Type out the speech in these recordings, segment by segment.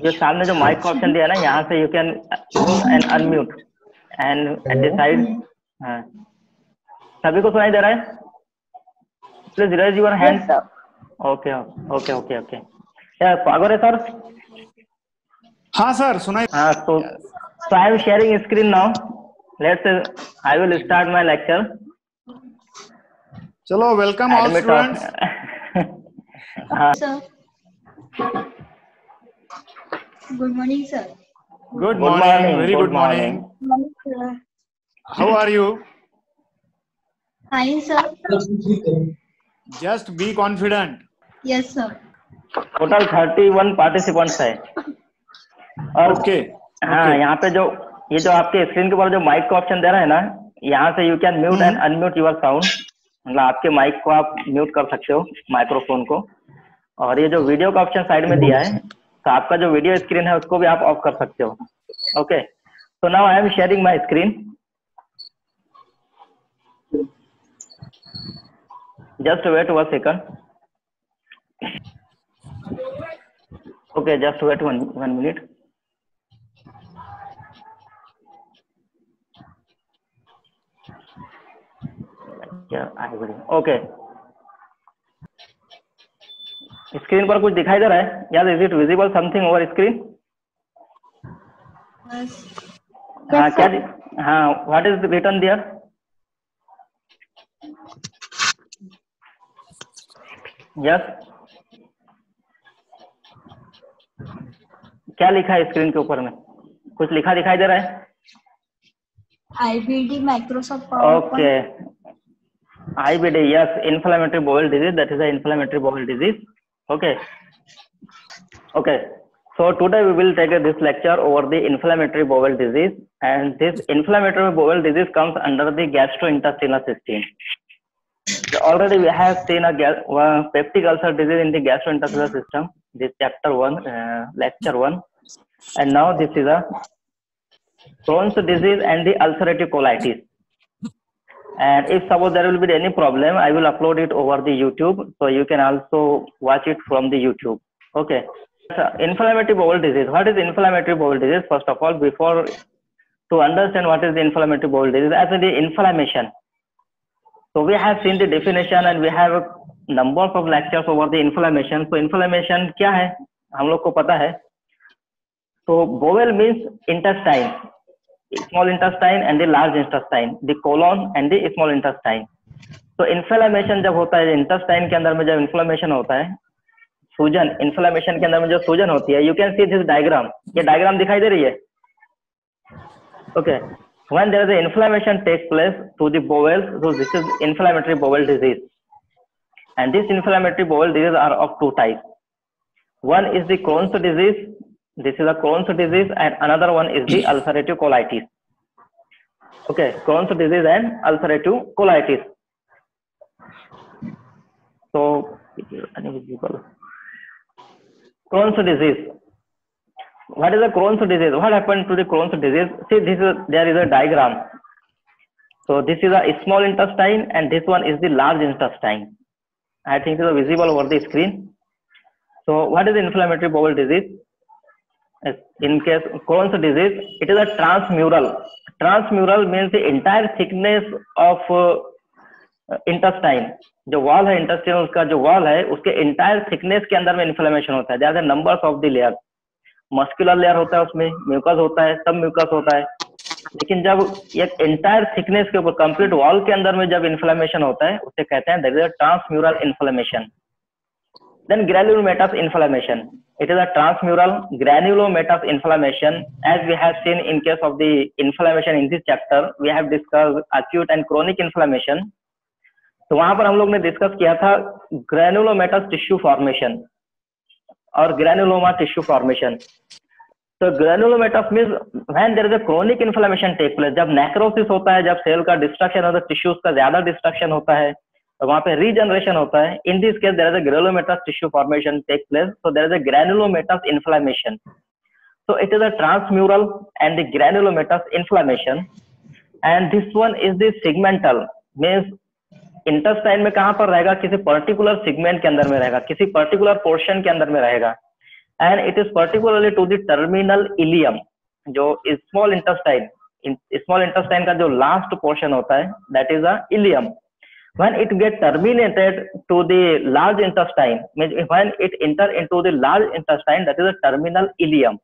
ये सामने जो माइक का ऑप्शन दिया ना यहाँ से you can and unmute and at the side हाँ। सभी को सुनाई दे रहा है? Please raise your hand okay okay okay okay पागोरे sir हाँ सर सुनाई हाँ तो so I am sharing screen now. Let's I will start my lecture. चलो वेलकम ऑल स्टूडेंट्स हाँ. Good morning, sir. Good Good morning morning, very good good morning Morning, sir. How are you Fine, sir. Just be confident Yes, sir. Total thirty one participants है। और okay हाँ यहाँ पे जो ये जो आपके स्क्रीन के ऊपर जो माइक का ऑप्शन दे रहा है ना यहाँ से you can mute and unmute your sound मतलब आपके माइक को आप म्यूट कर सकते हो माइक्रोफोन को। और ये जो वीडियो का ऑप्शन साइड में दिया है तो आपका जो वीडियो स्क्रीन है, उसको भी आप ऑफ़ कर सकते हो। Okay so now I am sharing my screen just wait one second okay just wait one one minute okay screen पर कुछ दिखाई दे रहा है? याद is it visible something over screen हाँ क्या हाँ what is written there yes क्या लिखा है स्क्रीन के ऊपर में? कुछ लिखा दिखाई दे रहा है? IBD Microsoft okay IBD yes inflammatory bowel disease that is a inflammatory bowel disease Okay. Okay. So today we will take this lecture over the inflammatory bowel disease, and this inflammatory bowel disease comes under the gastrointestinal system. Already we have seen a peptic ulcer disease in the gastrointestinal system. This chapter one, uh, lecture one, and now this is a Crohn's disease and the ulcerative colitis and if suppose there will be any problem i will upload it over the youtube. So you can also watch it from the youtube. Okay. So inflammatory bowel disease. What is inflammatory bowel disease? First of all before to understand what is the inflammatory bowel disease as in the inflammation. So we have seen the definition and we have a number of lectures over the inflammation. So inflammation kya hai? Hum log ko pata hai. So bowel means intestine. Small intestine and the large intestine, the colon and the small intestine. तो inflammation जब होता है intestine के अंदर में जब inflammation होता है सूजन इन्फ्लेमेशन के अंदर में जो सूजन होती है you can see this diagram ये डायग्राम दिखाई दे रही है okay when there is a inflammation takes place to the bowels so this is inflammatory bowel disease and this inflammatory bowel disease are of two types one is the Crohn's disease this is a Crohn's disease and another one is the ulcerative colitis. Okay Crohn's disease and ulcerative colitis. So Crohn's disease. What is the Crohn's disease? What happened to the Crohn's disease? See this is there is a diagram. So this is a small intestine and this one is the large intestine. I think it is visible over the screen. So what is the inflammatory bowel disease in case Crohn's disease, it is a transmural. Transmural means the entire thickness of uh, intestine. जो wall है intestinal का जो wall है उसके entire thickness के अंदर में inflammation होता है. ज़्यादा numbers of the layer muscular layer होता है उसमें म्यूकस होता है सब म्यूकस होता है. लेकिन जब एक इंटायर थिकनेस के ऊपर कंप्लीट वॉल के अंदर में जब इन्फ्लेमेशन होता है उसे कहते हैं transmural inflammation then granulomatous inflammation it is a transmural granulomatous inflammation as we have seen in case of the inflammation in this chapter we have discussed acute and chronic inflammation तो वहाँ पर हम लोग ने डिस्कस किया था granulomatous tissue formation और granuloma tissue formation तो granulomatous means when there is a chronic inflammation take place जब नेक्रोसिस होता है जब सेल का डिस्ट्रक्शन होता है टिश्यूज का ज़्यादा डिस्ट्रक्शन होता है वहाँ पे रीजनरेशन होता है। In this case there is a granulomatous tissue formation take place so there is a granulomatous inflammation so it is a transmural and the granulomatous inflammation and this one is the segmental means intestine में कहाँ पर रहेगा? किसी particular segment के अंदर में रहेगा। किसी पर्टिकुलर पोर्शन के अंदर में रहेगा। And it is particularly to the terminal ileum जो स्मॉल इंटरस्टाइन स्मॉल इंटरस्टाइन का जो लास्ट पोर्शन होता है that is a ileum when it gets terminated to the large intestine when it enter into the large intestine that is the terminal ileum.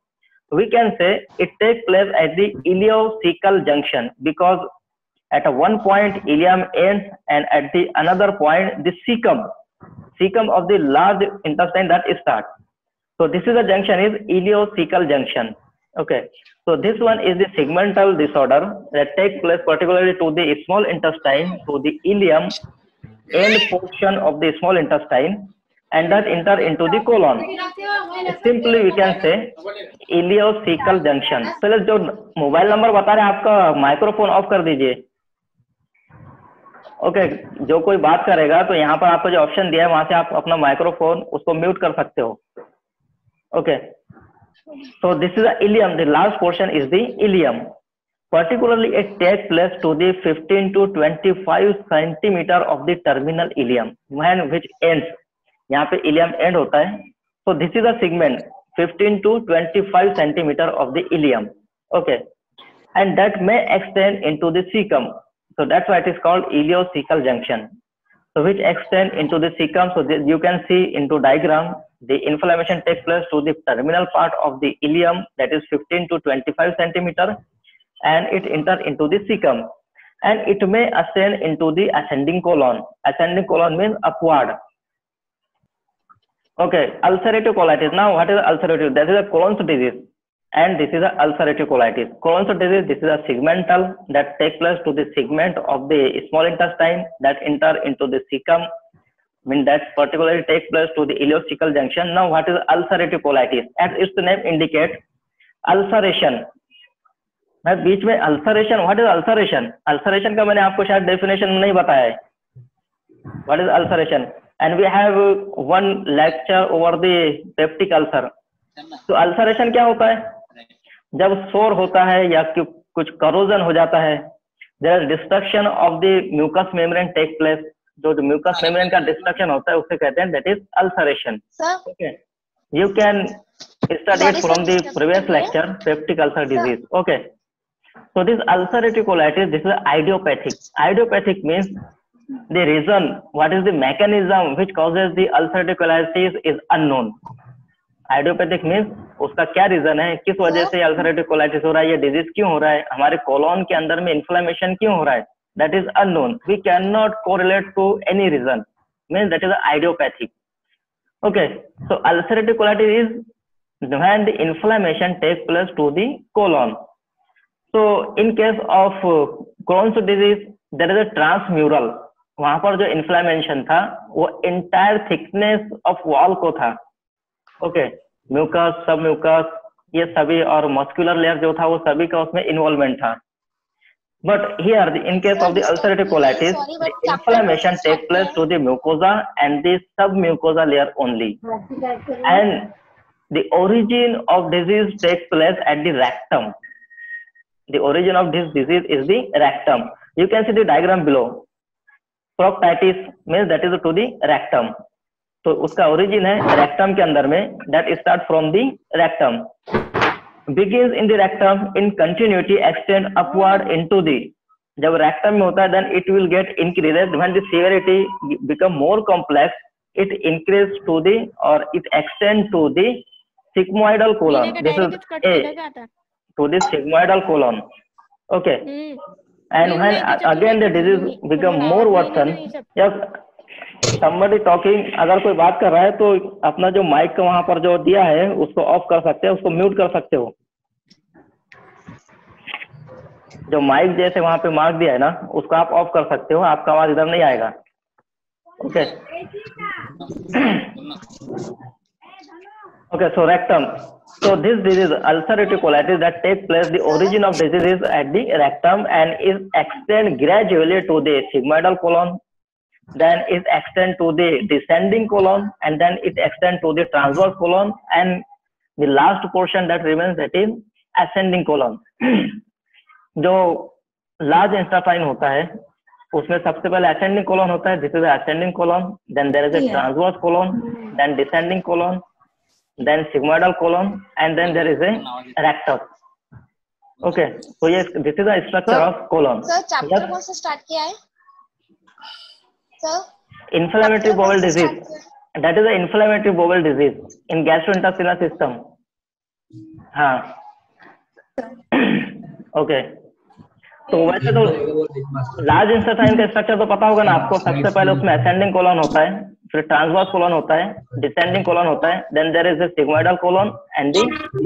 We can say it takes place at the ileocecal junction because at one point ileum ends and at the another point the cecum cecum of the large intestine that starts so this is the junction is ileocecal junction. Okay so this one is the segmental disorder that takes place particularly to the small intestine to the ileum end portion of the small intestine and that enter into the colon simply we can say ileocecal junction पहले जो mobile number बता रहे हैं आपका microphone of कर दीजिए okay okay, जो कोई बात करेगा तो यहाँ पर आपको जो ऑप्शन दिया है वहाँ से आप अपना माइक्रोफोन उसको म्यूट कर सकते हो okay so this is the ileum the last portion is the ileum particularly it takes place to the 15 to 25 centimeter of the terminal ileum when which ends यहाँ पे ileum end होता है so this is a segment 15 to 25 centimeter of the ileum okay and that may extend into the cecum so that's why it is called ileocecal junction so which extend into the cecum. So you can see into diagram the inflammation takes place to the terminal part of the ileum that is 15 to 25 centimeter and it enter into the cecum. And it may ascend into the ascending colon. Ascending colon means upward. Okay ulcerative colitis. Now what is ulcerative? That is a Crohn's disease and this is a ulcerative colitis Crohn's disease this is a segmental that takes place to the segment of the small intestine that enter into the cecum I mean that particularly takes place to the ileocecal junction. Now what is ulcerative colitis? As its name indicates, ulceration. मैं बीच में ulceration what is ulceration ulceration का मैंने आपको शायद definition नहीं बताया है what is ulceration and we have one lecture over the peptic ulcer तो अल्सरेशन क्या होता है जब शोर होता है या कुछ करोजन हो जाता है there is destruction of the mucous membrane take place जो म्यूकस मेम्ब्रेन का डिस्ट्रक्शन होता है उसे कहते हैं that is ulceration okay you can study from the previous lecture peptic ulcer disease okay so this ulcerative colitis this is idiopathic idiopathic means the reason what is the mechanism which causes the ulcerative colitis is unknown hydropathic means उसका क्या reason है? किस वजह से हाँ। Ulcerative colitis हो रहा है? या डिज़ीज़ क्यों हो रहा है? हमारे कोलोन के अंदर में इन्फ्लामेशन क्यों हो रहा है? That is unknown we can not correlate to any reason means that is idiopathic okay so ulcerative colitis is the inflammation take place to the colon so in case of Crohn's disease that is a transmural वहाँ पर जो inflammation था वो entire thickness of wall को था। Okay mucus सब mucus ये सभी और मस्कुलर लेयर जो था वो सभी का उसमें इन्वॉल्वमेंट था। But here case of ulcerative colitis inflammation take place to the mucosa and the sub mucosa layer only and the origin of disease take place at the rectum the origin of this disease is the rectum you can see the diagram below proctitis means that is to the rectum तो उसका origin है rectum के अंदर में. That start from the rectum begin in the rectum in continuity extend upward into the जब rectum में होता है then it will get increase when the severity become more complex it increase to the और it extend to the sigmoidal colon this is a to the sigmoidal colon okay and when again the disease become more worsen या somebody talking अगर कोई बात कर रहा है तो अपना जो माइक का वहाँ पर जो दिया है, उसको ऑफ़ कर सकते हो, उसको म्यूट कर सकते हो। जो माइक जैसे वहाँ पे मार्क दिया है ना, उसको आप ऑफ़ कर सकते हो, आपका आवाज़ इधर नहीं आएगा। Okay okay so rectum so this disease ulcerative colitis that take place the origin of disease is at the rectum and is extend gradually to sigmoidal colon then it extend to the descending colon and then it extend to the transverse colon and the last portion that remains that is ascending colon जो large intestine होता है उसमें सबसे पहले ascending colon होता है this is ascending colon then there is a transverse colon then descending colon then sigmoidal colon, and then there is a rectus. Okay, so yes, this is the structure Sir. of colon. Sir chapter Yes, कौन सा start किया है sir inflammatory bowel disease. That is the inflammatory bowel disease in gastrointestinal system. हाँ. Okay. तो वैसे तो large इंसेटाइन का structure तो पता होगा ना आपको सबसे पहले उसमें असेंडिंग कोलन होता है फिर ट्रांसवर्स कोलन होता है डिसेंडिंग कोलन होता है then there is the sigmoidal colon and the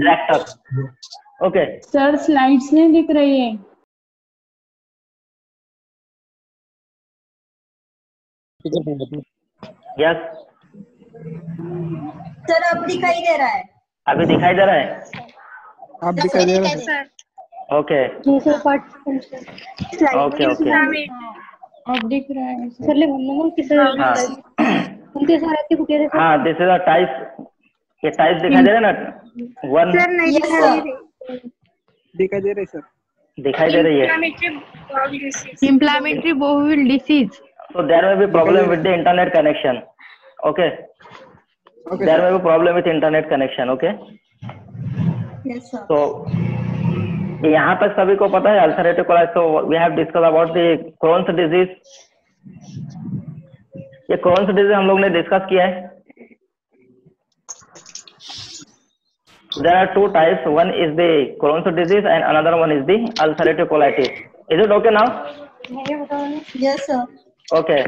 rectus okay sir slides नहीं दिख रही है यस सर अब दिखाई दे रहा है। अभी दिखाई दे रहा है? आप दिखाई दे रहे हैं? सर ओके ओके ओके अब दिख रहा है सर मग तिथं हाँ। दिस इज़ अ टाइप ये टाइप दिखाई दे रहा है ना? वन सर दिखाई दे रहे। सर दिखाई दे रही है। Inflammatory bowel disease so there may be problem with the internet connection. Okay, okay there sir. may be problem with internet connection okay? Yes sir. So यहाँ पर सभी को पता है ulcerative colitis we have discuss about the Crohn's disease ये Crohn's disease हम लोग ने डिस्कस किया है। There are two types one is the Crohn's disease and another one is the ulcerative colitis is it okay now yes sir okay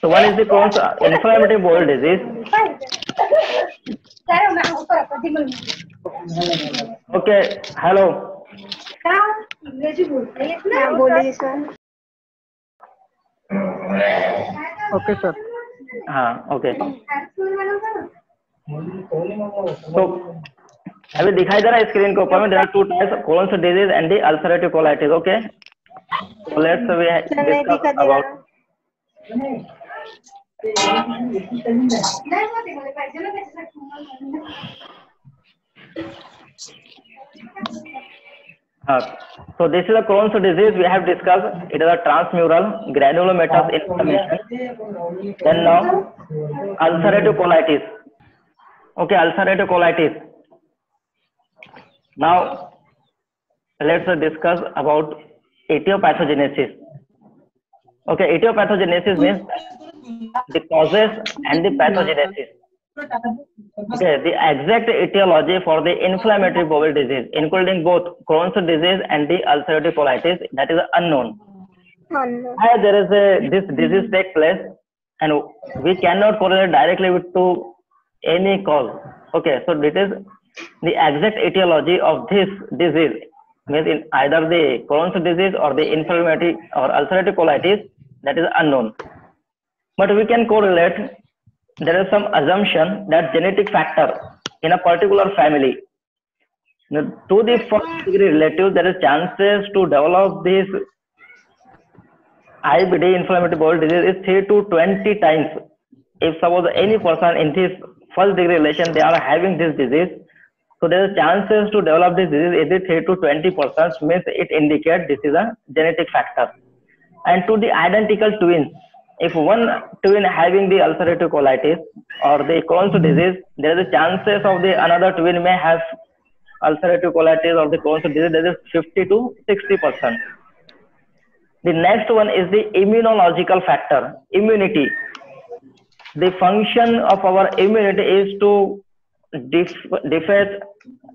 so one is the Crohn's inflammatory bowel disease okay hello बोलिए sir okay sir हाँ okay तो अभी दिखाई दे रहा है screen के ऊपर में are two types Crohn's disease and the ulcerative colitis okay so let's we discuss हाँ so this is a Crohn's disease we have discussed. It is a transmural granulomatous inflammation. Then now ulcerative colitis. Okay ulcerative colitis. Now let's discuss about etiopathogenesis okay etiopathogenesis means the causes and the pathogenesis. Okay the exact etiology for the inflammatory bowel disease including both crohn's disease and the ulcerative colitis that is unknown. Why there is a this disease take place and we cannot correlate directly with to any cause. Okay so it is the exact etiology of this disease. Means in either the Crohn's disease or the inflammatory or ulcerative colitis that is unknown but we can correlate there is some assumption that genetic factor in a particular family now, to the first degree relative there is chances to develop this IBD inflammatory bowel disease is 3 to 20 times. If suppose any person in this first degree relation they are having this disease, so there is chances to develop this disease is it 3 to 20 percent means it indicates this is a genetic factor. And to the identical twins, if one twin having the ulcerative colitis or the Crohn's hmm. disease, there is a chances of the another twin may have ulcerative colitis or the Crohn's disease. There is 50 to 60 percent. The next one is the immunological factor, immunity. The function of our immunity is to def- defend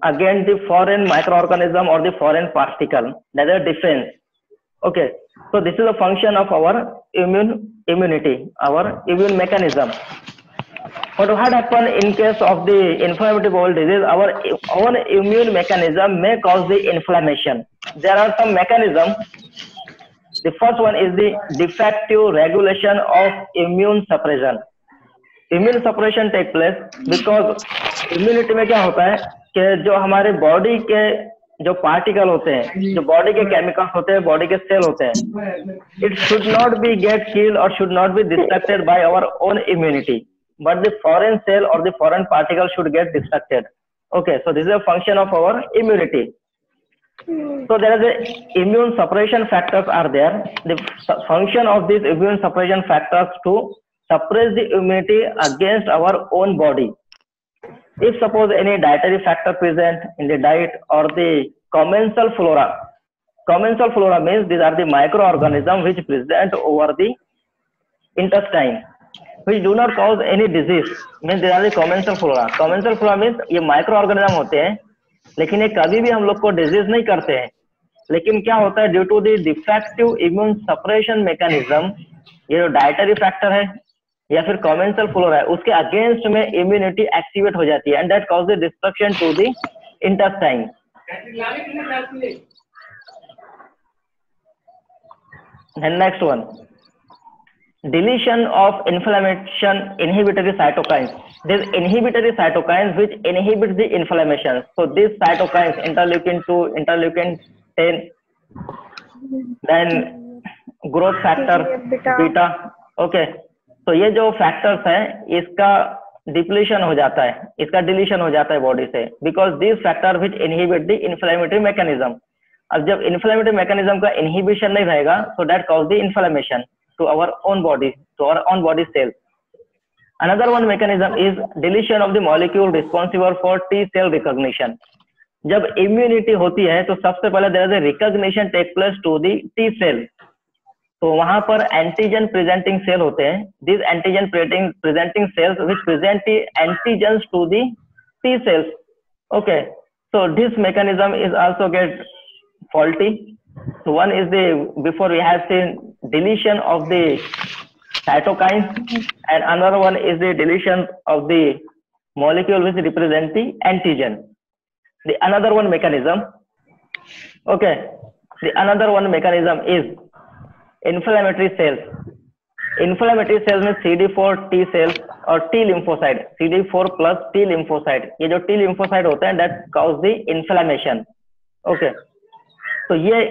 against the foreign microorganism or the foreign particle. That is defense. Okay. So this is a function of our immune immunity, our immune mechanism. What happen in case of the inflammatory bowel disease? Our own immune mechanism may cause the inflammation. There are some mechanisms the first one is the defective regulation of immune suppression. Immune suppression take place because immunity में क्या होता है कि जो हमारे body के जो particle होते हैं जो बॉडी के केमिकल्स होते हैं बॉडी के सेल होते हैं it should not be get killed और should not be destructed by our own immunity but the foreign cell और the foreign particle should get destructed okay so this is a function of our immunity so there is a immune suppression factors are there the function of these immune suppression factors to suppress the immunity against our own body if suppose any dietary factor present in the diet or the commensal flora commensal flora means these are the microorganisms which present over the intestine which do not cause any disease means they are the commensal flora commensal flora means ये microorganism होते हैं लेकिन ये कभी भी हम लोग को डिज़ीज़ नहीं करते हैं लेकिन क्या होता है due to the defective immune suppression mechanism ये जो डाइटरी फैक्टर है या फिर कॉमेंसल फ्लोर है उसके अगेंस्ट में इम्यूनिटी एक्टिवेट हो जाती है and that cause the destruction to the intestine then next one deletion of inflammation inhibitory cytokines these inhibitory cytokines which inhibit the inflammation so these cytokines interleukin 2 interleukin 10 then growth factor beta okay तो ये जो factors हैं, इसका depletion हो जाता है, इसका deletion हो जाता है बॉडी से because this factor which inhibit the inflammatory mechanism अब जब इन्फ्लेमेटरी मैकेनिज्म का इनहिबिशन नहीं रहेगा so that cause the inflammation to our own body to our own body cells another one mechanism is deletion of the molecule responsible for t cell recognition. जब immunity होती है तो सबसे पहले there is recognition take place to the T cell तो वहाँ पर antigen presenting cell होते हैं। This antigen presenting cells which present antigen to the T cells okay so this mechanism is also get faulty one is the before we have seen deletion of the cytokine and another one is the deletion of the molecule which represent the antigen the another one mechanism okay the another one mechanism is inflammatory cells inflammatory cells में CD4 T cells और T lymphocyte CD4 plus T lymphocyte ये जो T lymphocyte होते हैं that cause the inflammation okay तो ये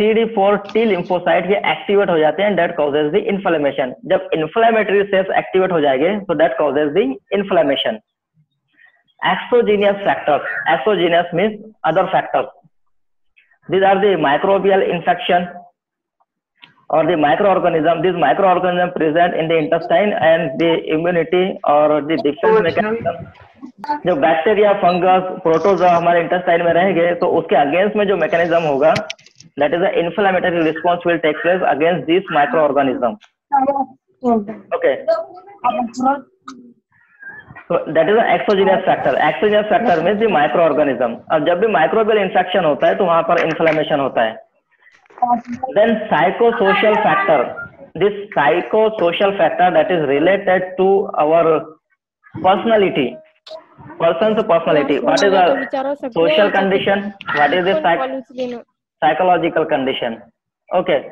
CD4 T lymphocyte ये activate हो जाते हैं that causes the inflammation जब inflammatory cells एक्टिवेट हो जाएँगे so that causes the inflammation exogenous factors exogenous means other factors these are the microbial infection or the microorganism this microorganism present in the intestine and the immunity or the defense तो mechanism. जो bacteria fungus protozoa हमारे intestine में रहेंगे तो उसके against में जो mechanism होगा that is inflammatory response will take place against this micro organism okay that is exogenous factor exogenous factor mean the micro organism अब जब भी माइक्रोबियल इन्फेक्शन होता है तो वहाँ पर इन्फ्लामेशन होता है। Then psychosocial factor. this psychosocial factor that is related to our personality. Person's personality. What is a social condition? What is the psych- psychological condition? Okay.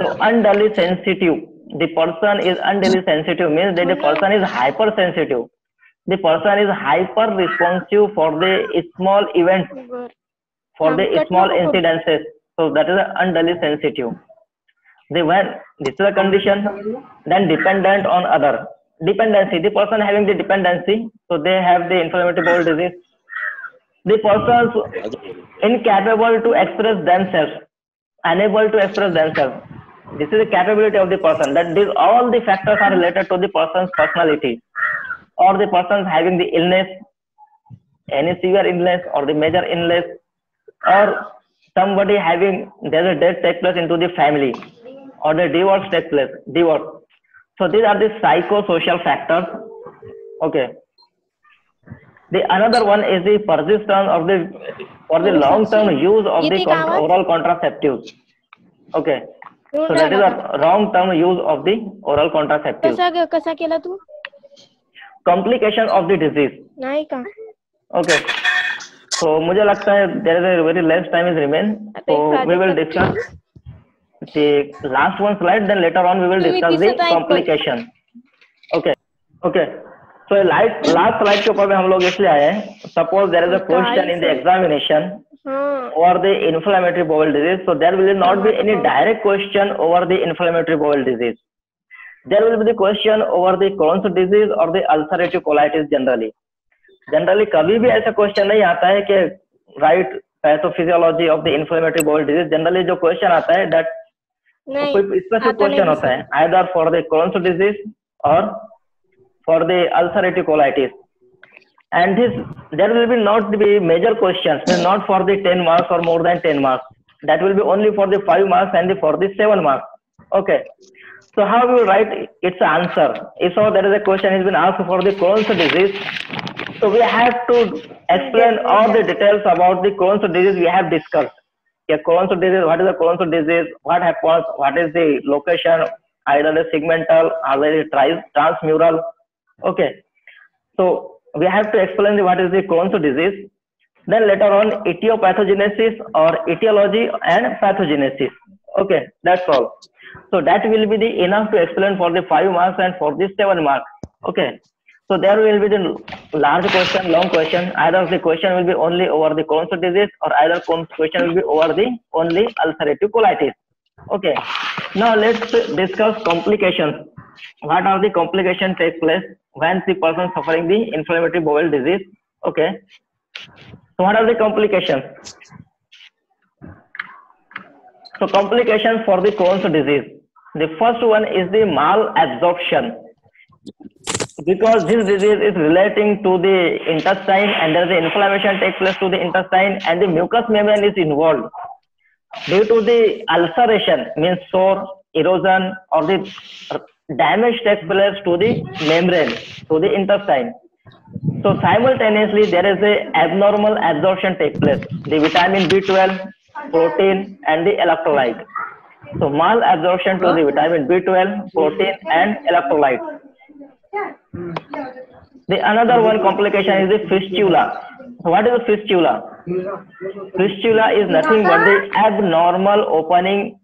So unduly sensitive. The person is unduly sensitive means that the person is hypersensitive. The person is hyper responsive for the small events for the small incidences so that is unduly sensitive. The when this is a condition then dependent on other. Dependency the person having the dependency so they have the inflammatory bowel disease. The persons incapable to express themselves unable to express themselves. This is the capability of the person that these all the factors are related to the person's personality or the persons having the illness any severe illness or the major illness or somebody having there's a death take place into the family or the divorce take place divorce so these are the psychosocial factors okay the another one is the persistence of the or the long term use of the con- oral contraceptives okay so that is a long term use of the oral contraceptives कसा ग- कसा केला तू complication of the disease नाही का okay So मुझे लगता है there is a very less time is remain so we will discuss the last one slide then later on we will discuss the complication okay okay so light last slide के ऊपर में हम लोग इसलिए आए हैं suppose there is a question in the examination हा over the inflammatory bowel disease. So there will not be any direct question over the inflammatory bowel disease. There will be the question over the Crohn's disease or the ulcerative colitis generally. Generally कभी भी ऐसा question नहीं आता है कि right pathophysiology of the inflammatory bowel disease. Generally जो question आता है दैट कोई नाही क्वेश्चन होता है either for the Crohn's disease और for the ulcerative colitis. and this there will be not be major questions not for the 10 marks or more than 10 marks that will be only for the 5 marks and the, for the 7 marks okay so how will write its answer if so there is a question has been asked for the Crohn's disease so we have to explain all the details about the Crohn's disease we have discussed yeah, Crohn's disease what is the Crohn's disease what happens what is the location either the segmental either the trans- transmural okay so we have to explain the, what is the Crohn's disease. Then later on, etiopathogenesis or etiology and pathogenesis. Okay, that's all. So that will be the enough to explain for the five marks and for the seven marks. Okay. So there will be the large question, long question. Either the question will be only over the Crohn's disease or either question will be over the only ulcerative colitis. Okay. Now let's discuss complications. What are the complications take place when the person suffering the inflammatory bowel disease? Okay. So what are the complications? So complications for the Crohn's disease. The first one is the malabsorption. Because this disease is relating to the intestine and there is the inflammation takes place to the intestine and the mucous membrane is involved. Due to the ulceration means sore, erosion or the damage takes place to the membrane, to the intestine. So simultaneously there is a abnormal absorption take place. The vitamin B12, protein and the electrolyte. So malabsorption to the vitamin B12, protein and electrolyte. The another one complication is the fistula. So what is a fistula? Fistula is nothing but the abnormal opening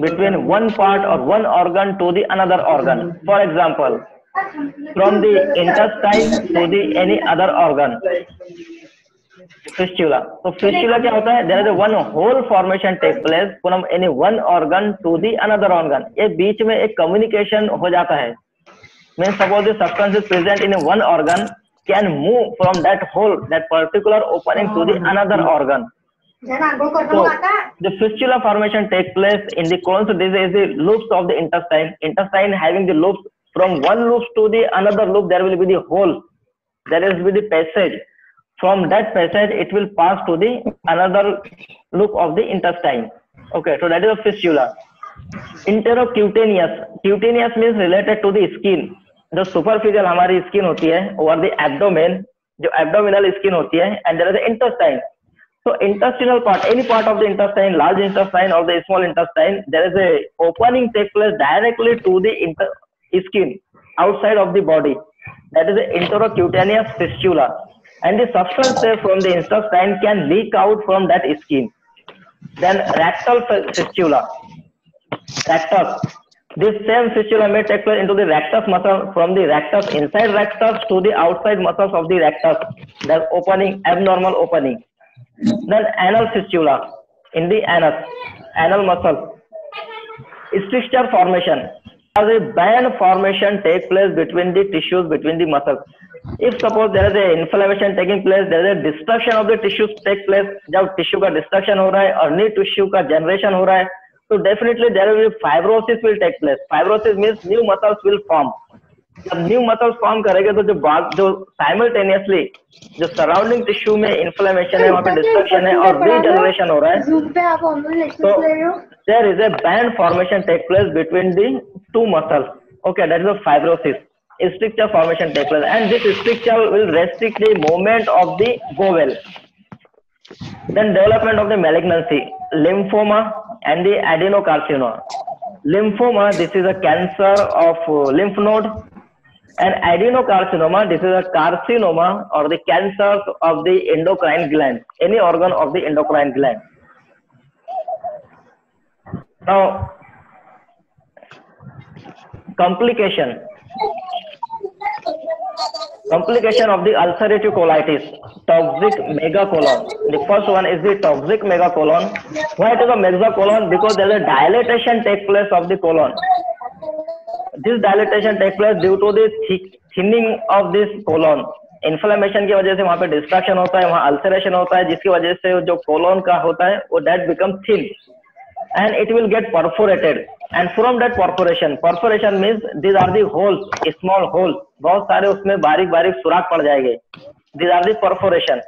between one part or one organ to the another organ. For example, from the intestine to the any other organ. Fistula. So fistula क्या होता है? Is a one whole formation take place from any one organ to the another organ. ये बीच में एक communication हो जाता है. Means suppose the substance is present in one organ can move from that hole, that particular opening to the another organ. So the fistula formation takes place in the colon this is the loops of the intestine. Intestine having the loops from one loop to the another loop, there will be the hole. There will be the passage. From that passage, it will pass to the another loop of the intestine. Okay, so that is a fistula. Interocutaneous. Cutaneous means related to the skin. जो superficial हमारी skin होती है over the abdomen जो abdominal skin होती है and there is intestine so intestinal part any part of the intestine large intestine और small intestine there is a opening take place directly to the outside of the body that is enterocutaneous fistula and the substance from the intestine can leak out from that skin then rectal fistula rectus this same fistula may take place into the rectus muscle from the rectus inside rectus to the outside muscles of the rectus the opening abnormal opening then anal fistula in the anus anal muscle stricture formation as a band formation take place between the tissues between the muscles if suppose there is a inflammation taking place there is a destruction of the tissues take place जब tissue का destruction हो रहा है और new tissue का generation हो रहा है so definitely there will be fibrosis will take place. Fibrosis means new muscles will form. जब न्यू मसल्स फॉर्म करेगा तो जो बाग जो साइमल्टेनियसली जो सराउंडिंग टिश्यू में इन्फ्लेमेशन है वहाँ पे डिस्ट्रक्शन है और री जनरेशन हो रहा है। तो there is a band formation take place between the two muscle okay that is a fibrosis stricture formation take place and this stricture will restrict the moment of the bowel Then development of the malignancy, lymphoma and the adenocarcinoma. Lymphoma, this is a cancer of uh, lymph node, and adenocarcinoma, this is a carcinoma or the cancer of the endocrine gland, any organ of the endocrine gland. Now, complication. Complication of the ulcerative colitis, toxic megacolon. The first one is the toxic megacolon. Why it is a megacolon? Because there is a dilatation take place of the colon. This dilatation take place due to the thick, thinning of this colon. Inflammation की वजह से वहाँ पे destruction होता है वहाँ ulceration होता है जिसकी वजह से जो कोलोन का होता है वो that become thin and it will get perforated and from that perforation perforation means these are the holes small holes बहुत सारे उसमें बारीक बारीक सुराख पड़ जाएँगे these are the perforation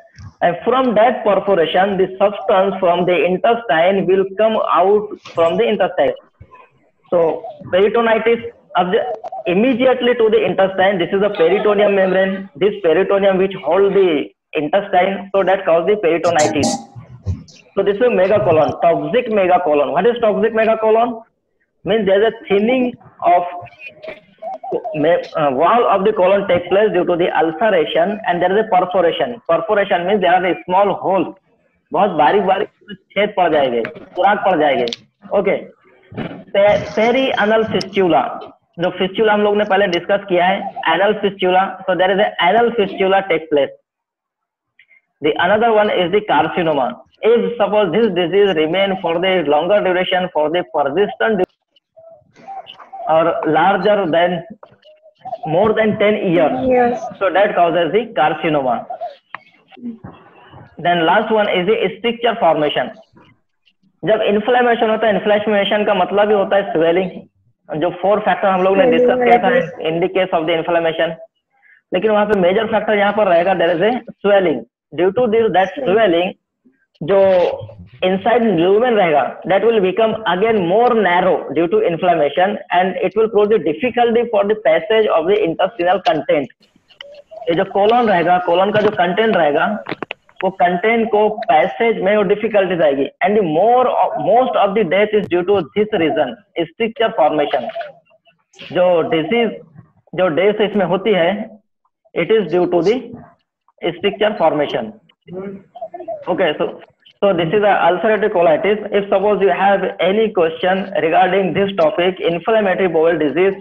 and from that perforation the substance from the intestine will come out from the intestine so peritonitis of the, immediately to the intestine this is the peritoneum membrane this peritoneum which hold the intestine so that cause the peritonitis so this is a megacolon toxic megacolon what is toxic megacolon means there's a thinning of uh, wall of the colon takes place due to the ulceration and there is a perforation perforation means there are the small holes बहुत बारीक बारीक छेद पड़ जाएँगे सुराख पड़ जाएँगे okay perianal fistula जो फिस्टुला हम लोग ने पहले डिस्कस किया है anal fistula there is a anal fistula take place the another one is the carcinoma if suppose this disease remain for the longer duration for the persistent or larger than more than 10 years Yes. so that causes the carcinoma then last one is the stricture formation जब inflammation होता है inflammation का मतलब ही होता है swelling जो four factor हम लोग ने डिस्कस किया था in the case of the inflammation लेकिन वहाँ पे मेजर फैक्टर यहाँ पर रहेगा there is a swelling due to this that swelling जो इनसाइड ल्यूमेन रहेगा that will become again more narrow due to inflammation and it will pose difficulty for the passage of the intestinal content ये जो colon रहेगा colon का जो content रहेगा वो content को पैसेज में वो डिफिकल्टीज आएगी and more most of the death is due to this reason stricture formation जो डिज़ीज़ जो डेथ इसमें होती है it is due to the stricture formation okay so so this is a ulcerative colitis if suppose you have any question regarding this topic inflammatory bowel disease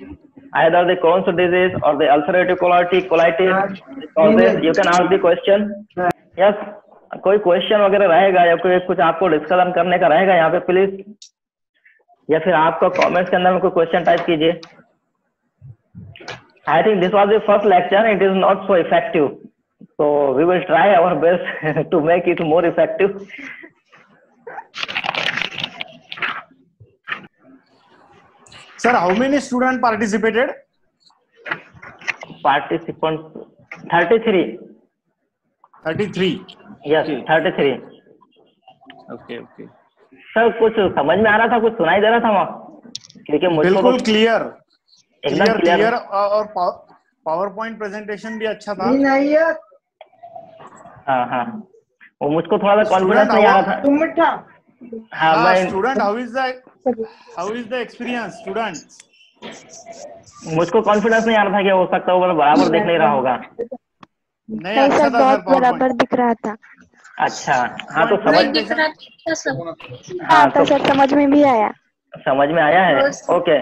either the Crohn's disease or the ulcerative colitis colitis causes you can ask the question yes कोई question वगैरह रहेगा या कोई कुछ आपको discussion करने का रहेगा यहाँ पे प्लीज़ या फिर आपका कमेंट्स के अंदर में कोई क्वेश्चन टाइप कीजिए I think this was the first lecture. It is not so effective. So we will try our best to make it more effective. Sir, how many students participated? Participants 33. 33. Yes, 33. Okay, okay. Sir कुछ समझ में आ रहा था कुछ सुनाई दे रहा था वहाँ क्योंकि मुझको तो बिल्कुल क्लियर क्लियर क्लियर क्लियर और पावर पॉइंट प्रेजेंटेशन भी अच्छा था हाँ हाँ। वो मुझको थोड़ा सा कॉन्फिडेंस नहीं आ रहा था। हाँ मैं student how is the how is the experience student मुझको कॉन्फिडेंस नहीं आ रहा था कि हो सकता है बराबर देख नहीं रहा होगा। नहीं अच्छा सर था सर बहुत बराबर दिख रहा था। अच्छा हाँ तो समझ दिख रहा था सब। हाँ हाँ तो तो सर समझ में भी आया। समझ में आया है? ओके।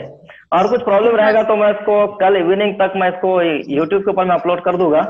और कुछ प्रॉब्लम रहेगा तो मैं इसको कल इवनिंग तक मैं इसको यूट्यूब के ऊपर मैं अपलोड कर दूँगा।